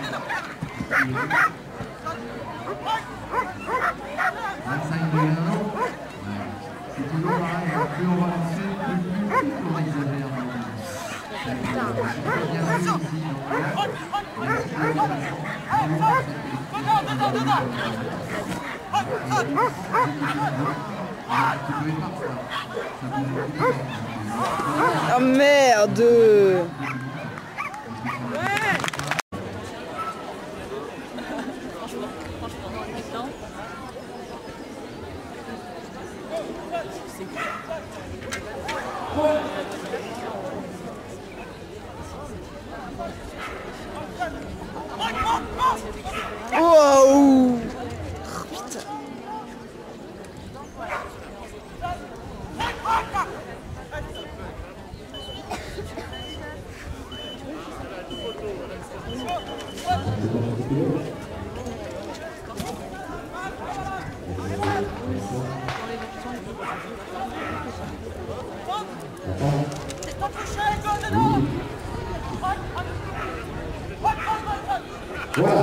On va avancer, plus, plus, plus on exagère. Bien réussi, Ah merde Wow Putain Wow.